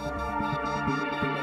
Reality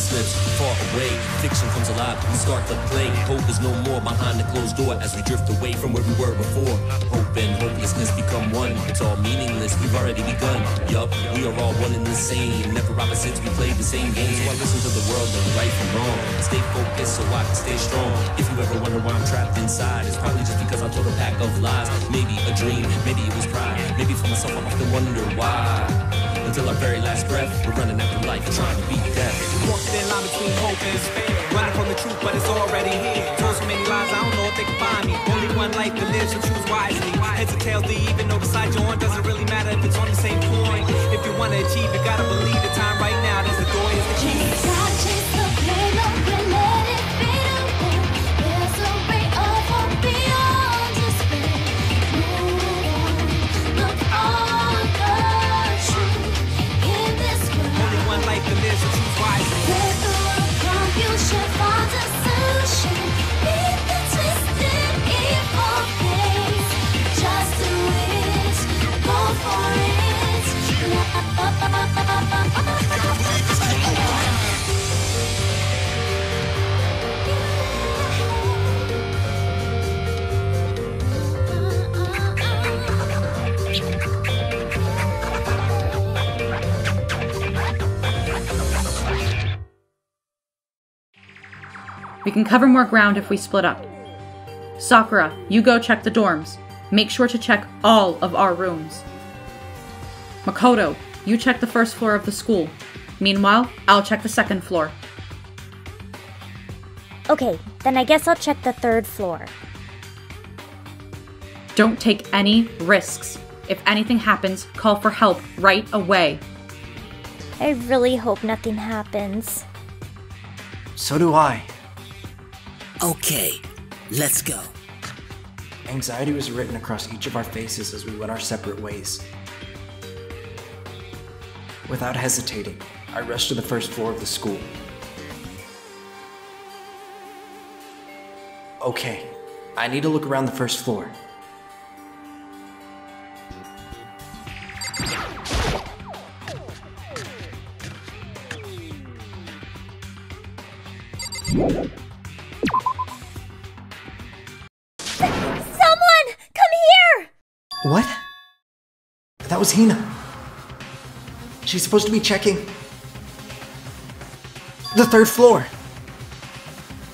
slips far away. Fiction comes alive. We start to play. Hope is no more behind the closed door as we drift away from where we were before. Hope and hopelessness become one. It's all meaningless. We've already begun. Yup, we are all one and the same. Never opposites. We play the same game. So I listen to the world and right from wrong. Stay focused so I can stay strong. If you ever wonder why I'm trapped inside, it's probably just because I told a pack of lies. Maybe a dream. Maybe it was pride. Maybe for myself I often wonder why. Until our very last breath, we're running after life, trying to beat death. Walking in line between hope and despair. Running from the truth, but it's already here. Told so many lies, I don't know if they can find me. Only one life to live, so choose wisely. Heads or tails, they even though the side you're on doesn't really matter if it's on the same point. If you wanna achieve, you gotta believe We can cover more ground if we split up. Sakura, you go check the dorms. Make sure to check all of our rooms. Makoto, you check the first floor of the school. Meanwhile, I'll check the second floor. Okay, then I guess I'll check the third floor. Don't take any risks. If anything happens, call for help right away. I really hope nothing happens. So do I. Okay, let's go. Anxiety was written across each of our faces as we went our separate ways. Without hesitating, I rushed to the first floor of the school. Okay, I need to look around the first floor. That was Hina. She's supposed to be checking the third floor.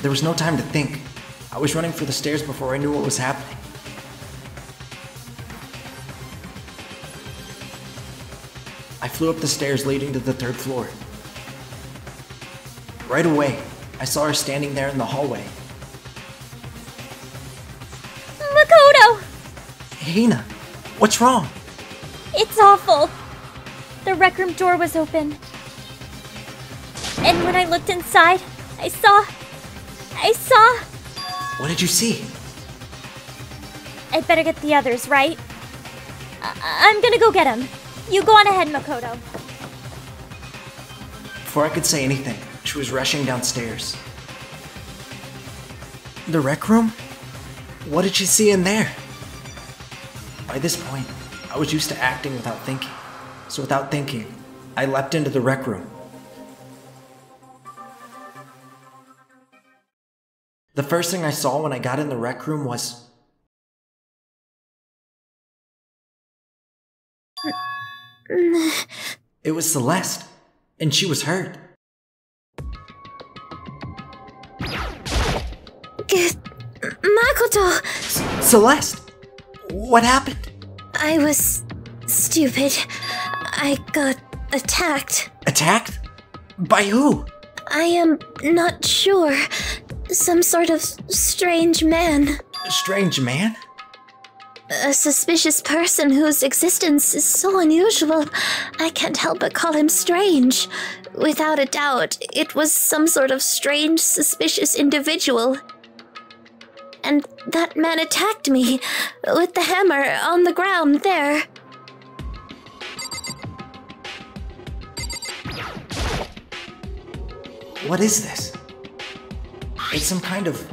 There was no time to think. I was running for the stairs before I knew what was happening. I flew up the stairs leading to the third floor. Right away, I saw her standing there in the hallway. Makoto! Hina, what's wrong? It's awful. The rec room door was open. And when I looked inside, I saw. I saw. What did you see? I'd better get the others, right? I- I'm gonna go get them. You go on ahead, Makoto. Before I could say anything, she was rushing downstairs. The rec room? What did she see in there? By this point, I was used to acting without thinking. So without thinking, I leapt into the rec room. The first thing I saw when I got in the rec room was it was Celeste, and she was hurt. Makoto! Celeste, what happened? I was stupid. I got attacked. Attacked? By who? I am not sure. Some sort of strange man. A strange man? A suspicious person whose existence is so unusual, I can't help but call him strange. Without a doubt, it was some sort of strange, suspicious individual. And that man attacked me with the hammer on the ground there. What is this? It's some kind of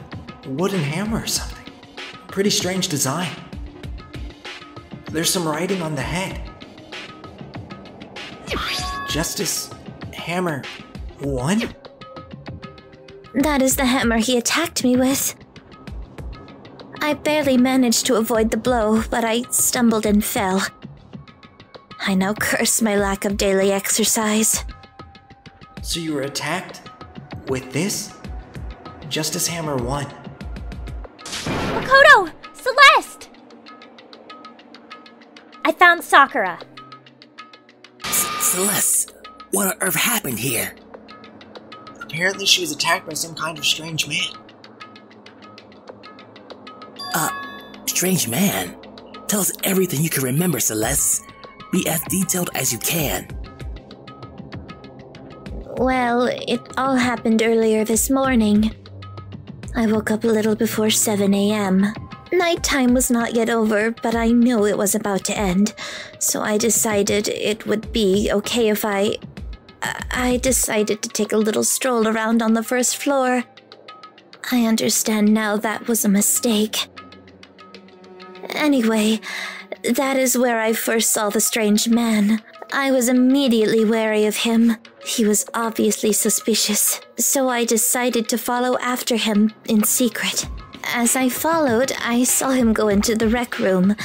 wooden hammer or something. Pretty strange design. There's some writing on the head. Justice Hammer 1? That is the hammer he attacked me with. I barely managed to avoid the blow, but I stumbled and fell. I now curse my lack of daily exercise. So you were attacked with this? Justice Hammer 1. Makoto! Celeste! I found Sakura. C- Celeste, what on earth happened here? Apparently, she was attacked by some kind of strange man. Strange man. Tell us everything you can remember, Celeste. Be as detailed as you can. Well, it all happened earlier this morning. I woke up a little before 7 a.m. Nighttime was not yet over, but I knew it was about to end, so I decided it would be okay if I. I decided to take a little stroll around on the first floor. I understand now that was a mistake. Anyway, that is where I first saw the strange man. I was immediately wary of him. He was obviously suspicious, so I decided to follow after him in secret. As I followed, I saw him go into the rec room.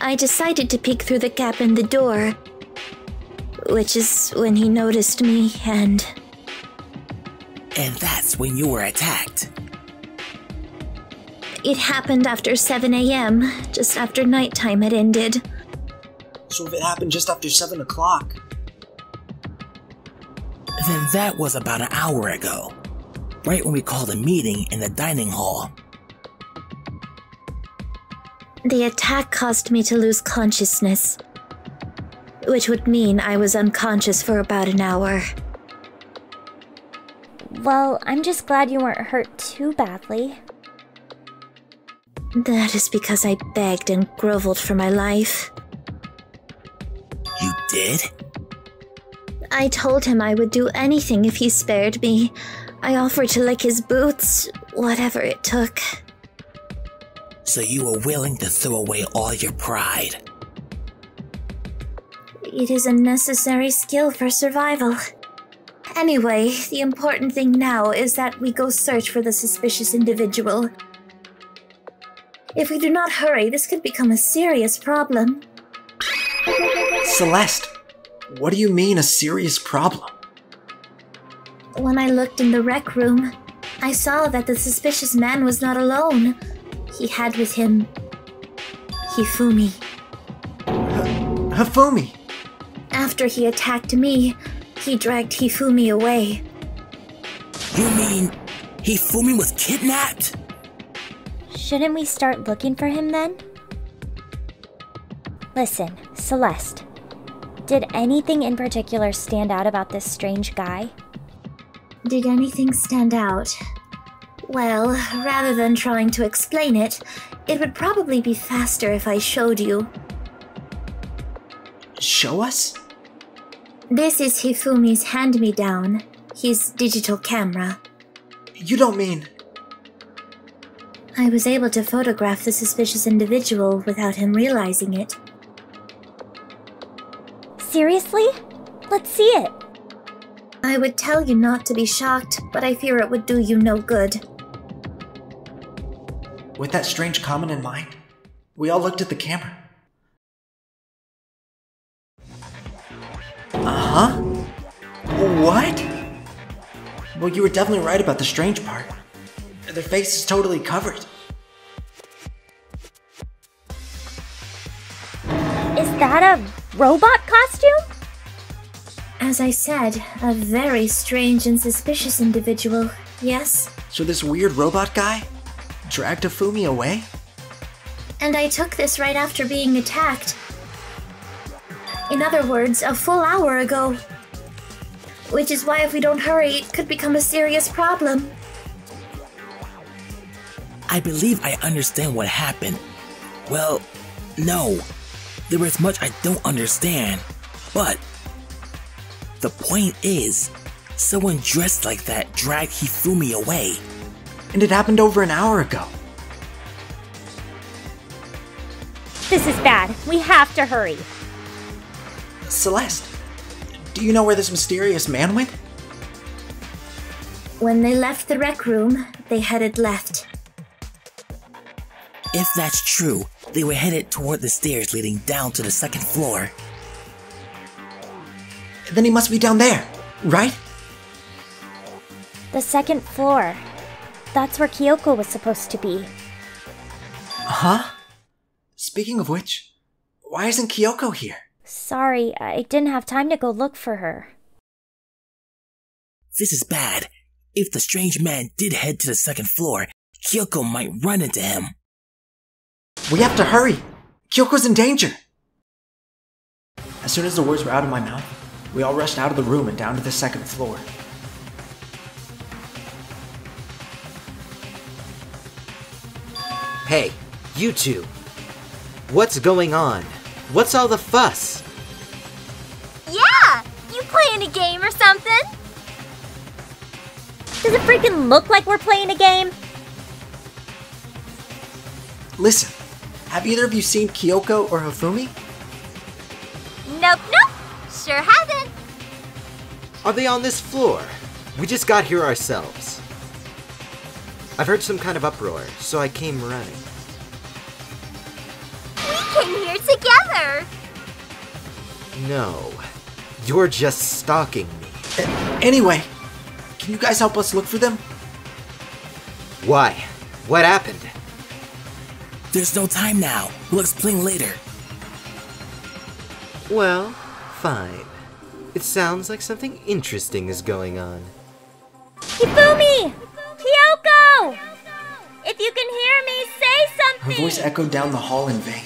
I decided to peek through the gap in the door, which is when he noticed me and. And that's when you were attacked. It happened after 7 a.m., just after nighttime had ended. So if it happened just after 7 o'clock, Then that was about an hour ago. Right when we called a meeting in the dining hall. The attack caused me to lose consciousness, which would mean I was unconscious for about an hour. Well, I'm just glad you weren't hurt too badly. That is because I begged and groveled for my life. You did? I told him I would do anything if he spared me. I offered to lick his boots, whatever it took. So you were willing to throw away all your pride. It is a necessary skill for survival. Anyway, the important thing now is that we go search for the suspicious individual. If we do not hurry, this could become a serious problem. Celeste, what do you mean a serious problem? When I looked in the rec room, I saw that the suspicious man was not alone. He had with him Hifumi. Hifumi? After he attacked me, he dragged Hifumi away. You mean Hifumi was kidnapped? Shouldn't we start looking for him then? Listen, Celeste. Did anything in particular stand out about this strange guy? Did anything stand out? Well, rather than trying to explain it, it would probably be faster if I showed you. Show us? This is Hifumi's hand me down, his digital camera. You don't mean. I was able to photograph the suspicious individual without him realizing it. Seriously? Let's see it. I would tell you not to be shocked, but I fear it would do you no good. With that strange comment in mind, we all looked at the camera. Uh huh? What? Well, you were definitely right about the strange part. Their face is totally covered. Is that a robot costume? As I said, a very strange and suspicious individual, yes? So this weird robot guy dragged Hifumi away? And I took this right after being attacked. In other words, a full hour ago. Which is why if we don't hurry, it could become a serious problem. I believe I understand what happened. Well, no. There is much I don't understand. But the point is, Someone dressed like that dragged Hifumi away. And it happened over an hour ago. This is bad. We have to hurry. Celeste, do you know where this mysterious man went? When they left the rec room, they headed left. If that's true, they were headed toward the stairs leading down to the second floor. Then he must be down there, right? The second floor. That's where Kyoko was supposed to be. Huh? Speaking of which, why isn't Kyoko here? Sorry, I didn't have time to go look for her. This is bad. If the strange man did head to the second floor, Kyoko might run into him. We have to hurry! Kyoko's in danger! As soon as the words were out of my mouth, we all rushed out of the room and down to the second floor. Hey, you two. What's going on? What's all the fuss? Yeah! You playing a game or something? Does it freaking look like we're playing a game? Listen, have either of you seen Kyoko or Hifumi? Nope, nope. Sure haven't. Are they on this floor? We just got here ourselves. I've heard some kind of uproar, so I came running. We came here together. No. You're just stalking me. Anyway, can you guys help us look for them? Why? What happened? There's no time now. We'll explain later. Well, fine. It sounds like something interesting is going on. Hifumi! Kyoko! If you can hear me, say something! Her voice echoed down the hall in vain.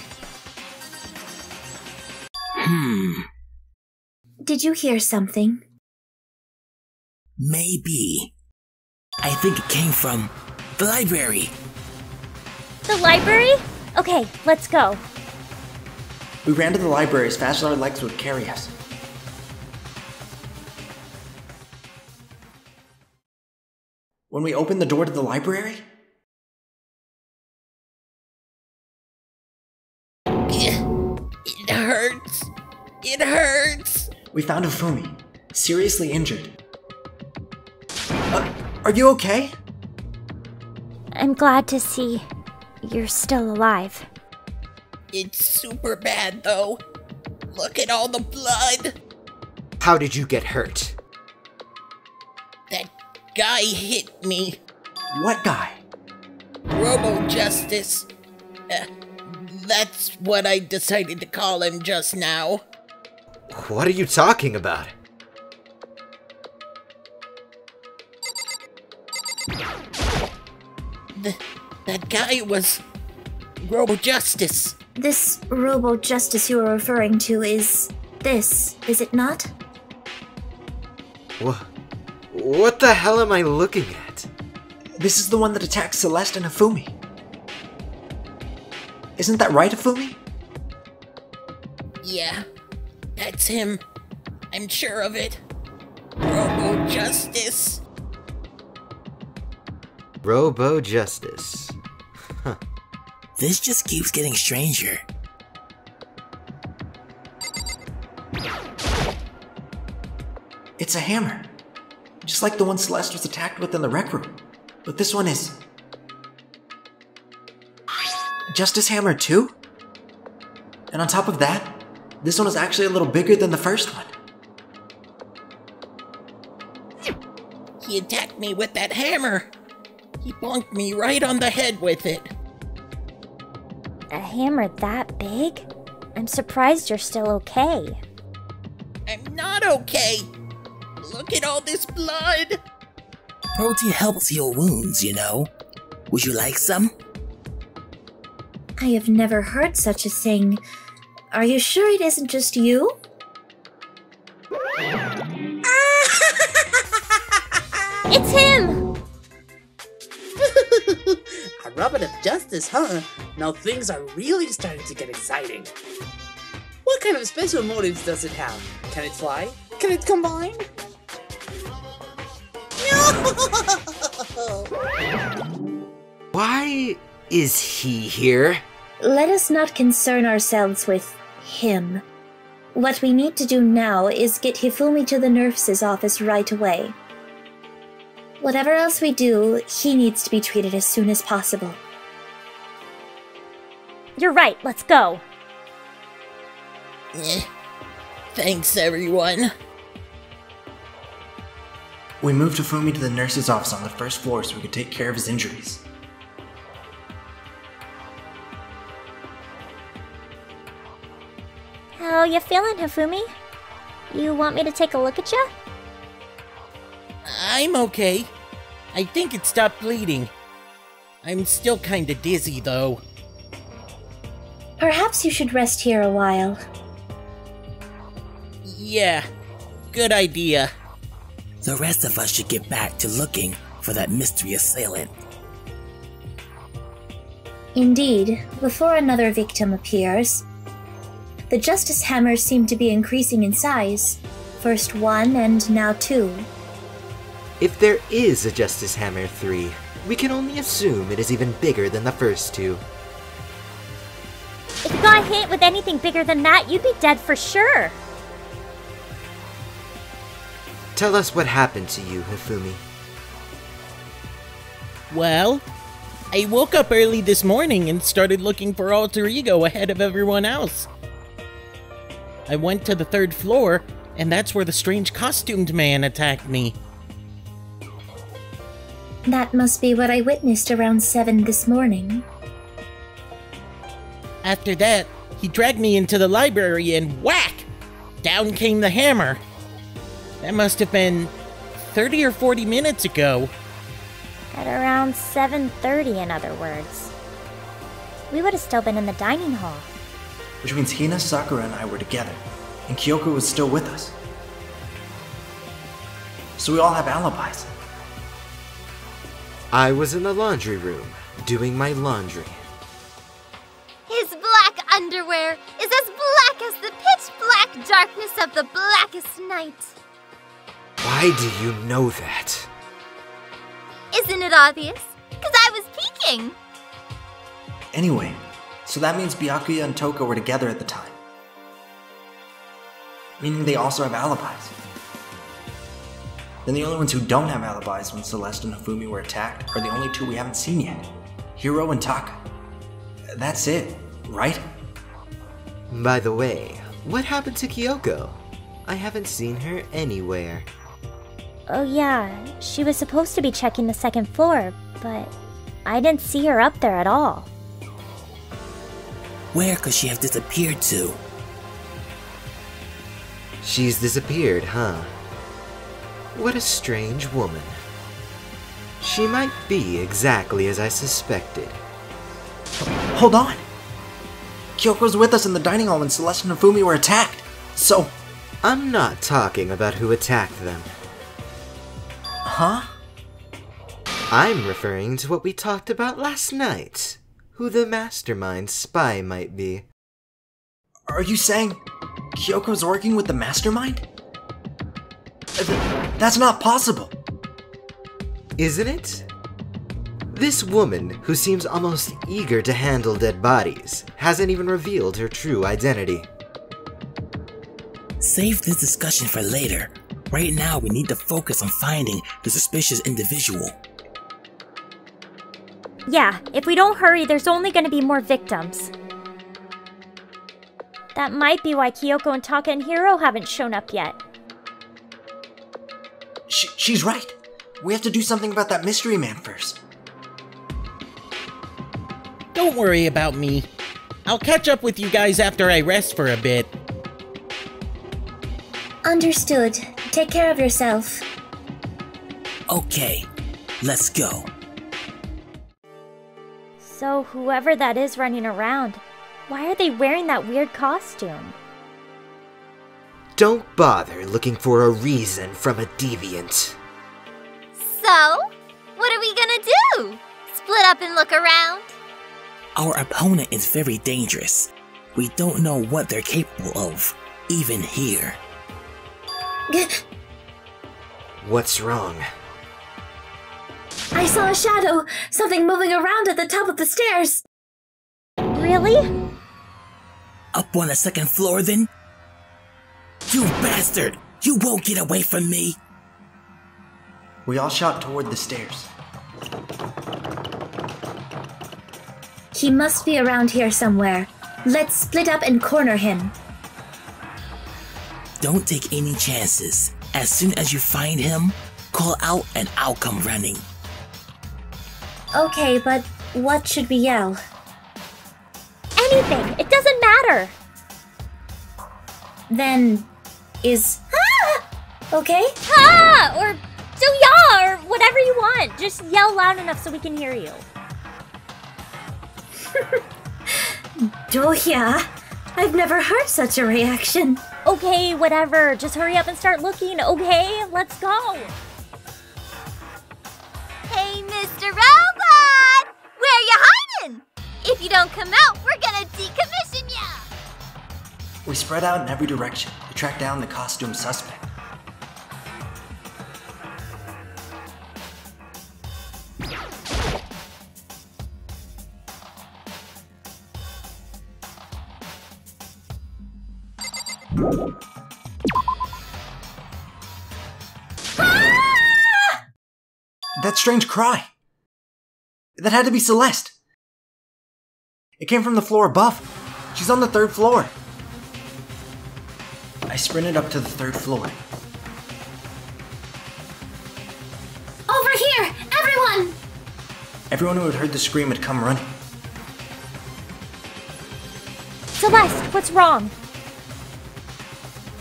Hmm, Did you hear something? maybe. I think it came from the library. The library? Okay, let's go. We ran to the library as fast as our legs would carry us. When we opened the door to the library, It hurts. It hurts. we found Hifumi, seriously injured. Uh, are you okay? I'm glad to see you're still alive. It's super bad though. Look at all the blood. How did you get hurt? That guy hit me. What guy? Robo Justice. Uh, that's what I decided to call him just now. What are you talking about? The, that guy was Robo Justice. This Robo Justice you are referring to is this, is it not? Wha- What the hell am I looking at? This is the one that attacked Celeste and Hifumi. Isn't that right, Hifumi? Yeah, that's him. I'm sure of it. Robo Justice. Robo Justice. This just keeps getting stranger. It's a hammer. Just like the one Celeste was attacked with in the rec room. But this one is. Justice Hammer too? And on top of that, this one is actually a little bigger than the first one. He attacked me with that hammer. He bonked me right on the head with it. A hammer that big? I'm surprised you're still okay. I'm not okay. Look at all this blood. Protein helps heal wounds, you know. Would you like some? I have never heard such a thing. Are you sure it isn't just you? Ah! It's him! Robin of Justice, huh? Now things are really starting to get exciting. What kind of special motives does it have? Can it fly? Can it combine? No! Why is he here? Let us not concern ourselves with him. What we need to do now is get Hifumi to the nurse's office right away. Whatever else we do, he needs to be treated as soon as possible. You're right, let's go. Eh. Thanks, everyone. We moved Hifumi to the nurse's office on the first floor so we could take care of his injuries. How you feeling, Hifumi? You want me to take a look at you? I'm okay. I think it stopped bleeding. I'm still kinda dizzy, though. Perhaps you should rest here a while. Yeah, good idea. The rest of us should get back to looking for that mystery assailant. Indeed, before another victim appears. The Justice Hammers seem to be increasing in size. First one and now two. If there is a Justice Hammer 3, we can only assume it is even bigger than the first two. If you got hit with anything bigger than that, you'd be dead for sure. Tell us what happened to you, Hifumi. Well, I woke up early this morning and started looking for Alter Ego ahead of everyone else. I went to the third floor, and that's where the strange costumed man attacked me. That must be what I witnessed around 7 this morning. After that, he dragged me into the library and whack! Down came the hammer. That must have been 30 or 40 minutes ago. At around 7:30 in other words. We would have still been in the dining hall. Which means Hina, Sakura, and I were together, and Kyoko was still with us. So we all have alibis. I was in the laundry room, doing my laundry. His black underwear is as black as the pitch black darkness of the blackest night. Why do you know that? Isn't it obvious? Because I was peeking. Anyway, so that means Byakuya and Toko were together at the time. Meaning they also have alibis. Then the only ones who don't have alibis when Celeste and Hifumi were attacked are the only two we haven't seen yet Hiro and Taka. That's it, right? By the way, what happened to Kyoko? I haven't seen her anywhere. Oh, yeah, she was supposed to be checking the second floor, but I didn't see her up there at all. Where could she have disappeared to? She's disappeared, huh? What a strange woman. She might be exactly as I suspected. Hold on! Kyoko's with us in the dining hall when Celeste and Hifumi were attacked. So. I'm not talking about who attacked them. Huh? I'm referring to what we talked about last night. Who the mastermind spy might be. Are you saying Kyoko's working with the mastermind? Th- that's not possible. Isn't it? This woman, who seems almost eager to handle dead bodies, hasn't even revealed her true identity. Save this discussion for later. Right now, we need to focus on finding the suspicious individual. Yeah, if we don't hurry, there's only gonna be more victims. That might be why Kyoko and Taka and Hiro haven't shown up yet. Sh- she's right. We have to do something about that mystery man first. Don't worry about me. I'll catch up with you guys after I rest for a bit. Understood. Take care of yourself. Okay, let's go. So, whoever that is running around, why are they wearing that weird costume? Don't bother looking for a reason from a deviant. So, what are we gonna do? Split up and look around? Our opponent is very dangerous. We don't know what they're capable of, even here. What's wrong? I saw a shadow, something moving around at the top of the stairs. Really? Up on the second floor, then? You bastard! You won't get away from me! We all shot toward the stairs. He must be around here somewhere. Let's split up and corner him. Don't take any chances. As soon as you find him, call out and I'll come running. Okay, but what should we yell? Anything. It doesn't matter. Then, is ah! okay? Ha! Or do ya! Or whatever you want. Just yell loud enough so we can hear you. Doya, I've never heard such a reaction. Okay, whatever. Just hurry up and start looking, okay? Let's go. Hey, Mr. Robot! Where are you hiding? If you don't come out, we're gonna decommission ya! We spread out in every direction to track down the costume suspect. Ah! That strange cry! That had to be Celeste! It came from the floor above. She's on the third floor. I sprinted up to the third floor. Over here! Everyone! Everyone who had heard the scream had come running. Celeste, what's wrong?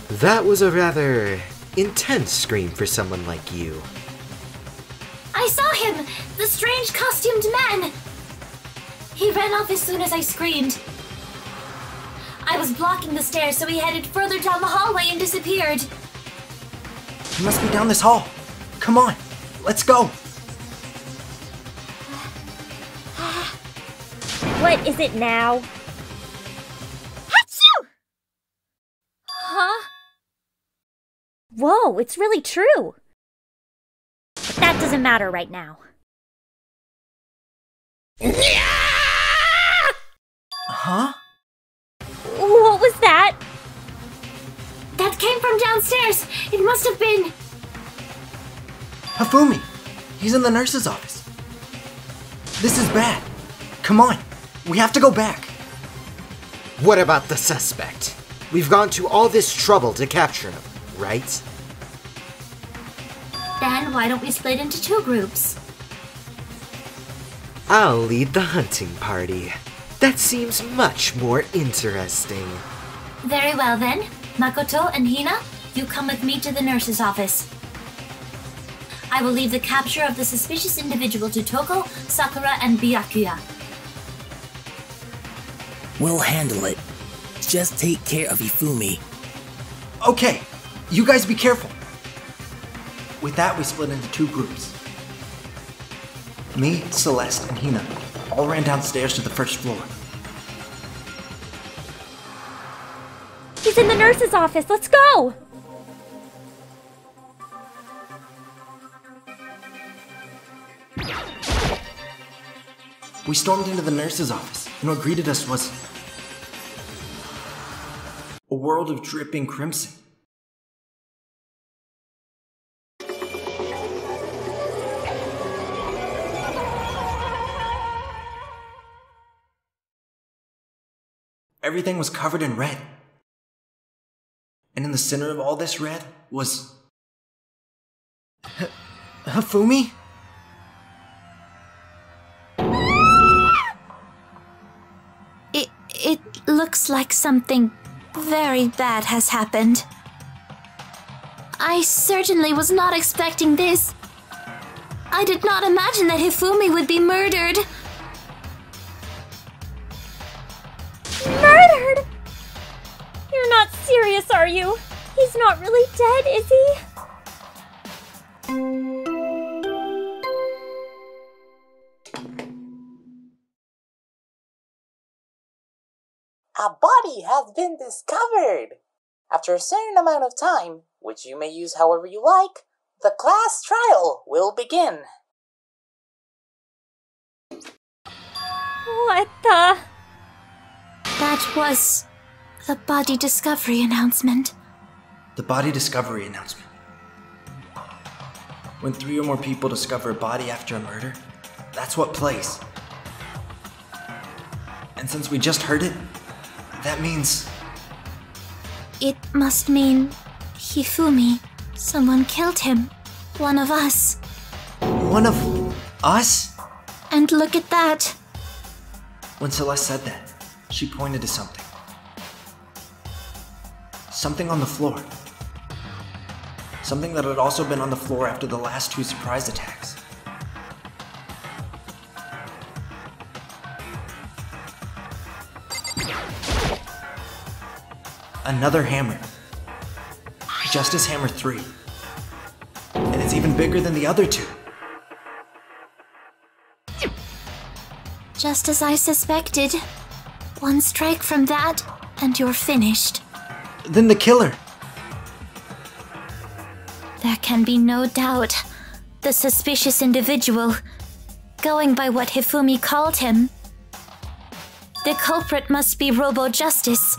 That was a rather intense scream for someone like you. I saw him! The strange costumed man! He ran off as soon as I screamed. I was blocking the stairs, so he headed further down the hallway and disappeared. He must be down this hall. Come on, let's go. What is it now? Achoo! Huh? Whoa, it's really true. But that doesn't matter right now. Must have been. Hifumi! He's in the nurse's office. This is bad. Come on, we have to go back. What about the suspect? We've gone to all this trouble to capture him, right? Then why don't we split into two groups? I'll lead the hunting party. That seems much more interesting. Very well then. Makoto and Hina, you come with me to the nurse's office. I will leave the capture of the suspicious individual to Toko, Sakura, and Byakuya. We'll handle it. Just take care of Hifumi. Okay, you guys be careful. With that, we split into two groups. Me, Celeste, and Hina all ran downstairs to the first floor. He's in the nurse's office. Let's go. We stormed into the nurse's office, and what greeted us was a world of dripping crimson. Everything was covered in red. And in the center of all this red was. H- Hifumi? Looks like something very bad has happened. I certainly was not expecting this. I did not imagine that Hifumi would be murdered. Murdered? You're not serious, are you? He's not really dead, is he? A body has been discovered! After a certain amount of time, which you may use however you like, the class trial will begin. What the? That was the body discovery announcement. The body discovery announcement. When three or more people discover a body after a murder, that's what plays. And since we just heard it, that means It must mean Hifumi. Someone killed him. One of us. one of us? And look at that. When Celeste said that, she pointed to something. Something on the floor. Something that had also been on the floor after the last two surprise attacks. Another hammer. Justice Hammer 3. And it's even bigger than the other two. Just as I suspected. One strike from that, and you're finished. Then the killer. There can be no doubt. The suspicious individual, going by what Hifumi called him. The culprit must be Robo Justice.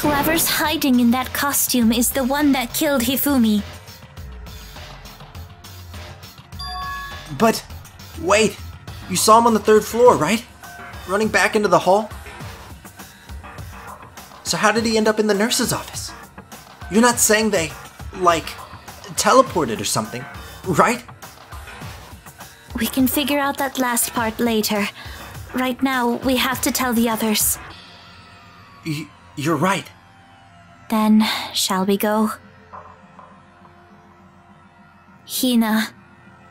Whoever's hiding in that costume is the one that killed Hifumi. But wait, you saw him on the third floor, right? Running back into the hall? So how did he end up in the nurse's office? You're not saying they, like, teleported or something, right? We can figure out that last part later. Right now, we have to tell the others. Y- you're right. Then, shall we go? Hina,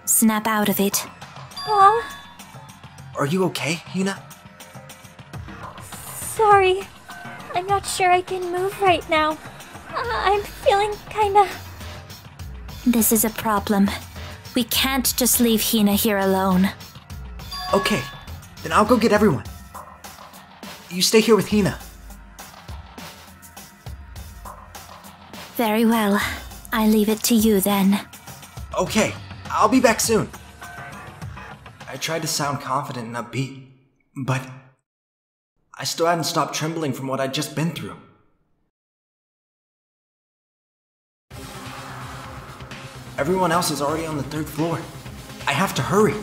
snap out of it. Aw, Are you okay, Hina? sorry. I'm not sure I can move right now. Uh, I'm feeling kinda. This is a problem. We can't just leave Hina here alone. Okay, then I'll go get everyone. You stay here with Hina. Very well. I leave it to you then. Okay, I'll be back soon. I tried to sound confident and upbeat, but I still hadn't stopped trembling from what I'd just been through. Everyone else is already on the third floor. I have to hurry.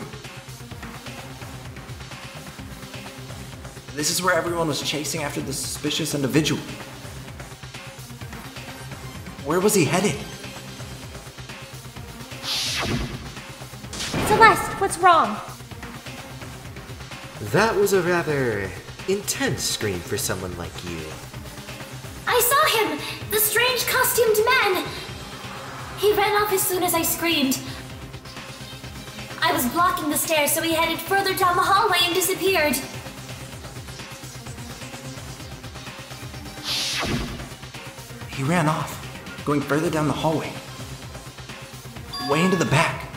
This is where everyone was chasing after the suspicious individual. Where was he headed? Celeste, what's wrong? That was a rather intense scream for someone like you. I saw him! The strange costumed man! He ran off as soon as I screamed. I was blocking the stairs, so he headed further down the hallway and disappeared. He ran off, going further down the hallway. Way into the back.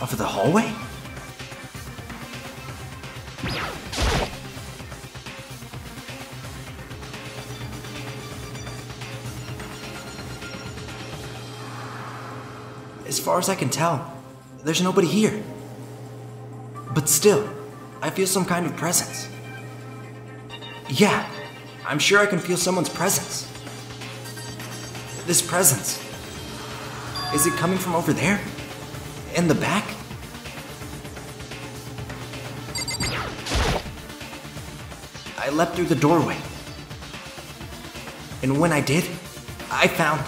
Of the hallway? As far as I can tell, there's nobody here. But still, I feel some kind of presence. Yeah, I'm sure I can feel someone's presence. This presence. Is it coming from over there? In the back? I leapt through the doorway. And when I did, I found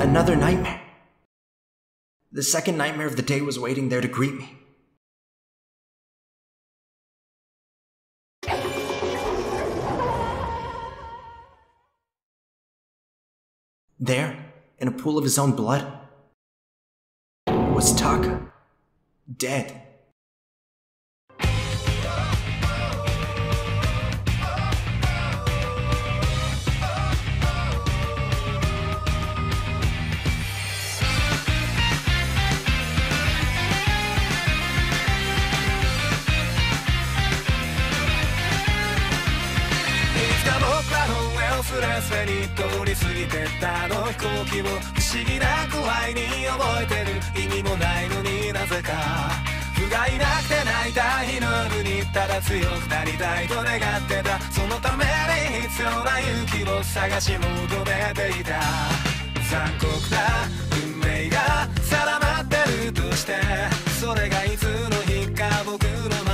another nightmare. The second nightmare of the day was waiting there to greet me. There, in a pool of his own blood, was Taka. Dead. に通り過ぎてったあの飛行機を不思議なくらいに覚えてる意味もないのになぜか不がいなくて泣いた日の夜にただ強くなりたいと願ってたそのために必要な勇気を探し求めていた残酷な運命が定まってるとしてそれがいつの日か僕の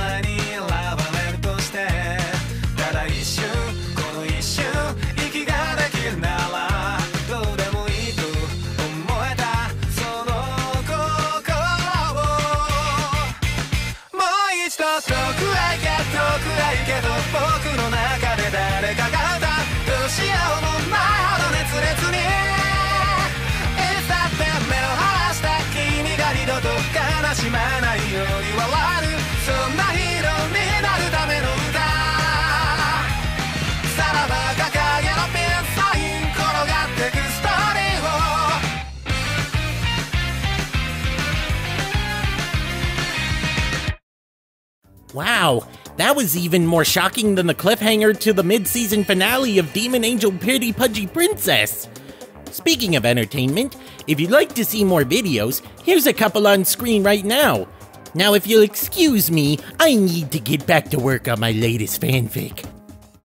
Wow, that was even more shocking than the cliffhanger to the mid season finale of Demon Angel Pretty Pudgy Princess. Speaking of entertainment, if you'd like to see more videos, here's a couple on screen right now. Now, if you'll excuse me, I need to get back to work on my latest fanfic.